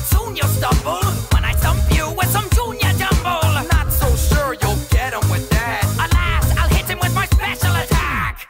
but soon you'll stumble when I stump you with some junior jumble. Not so sure you'll get him with that. Alas, I'll hit him with my special attack.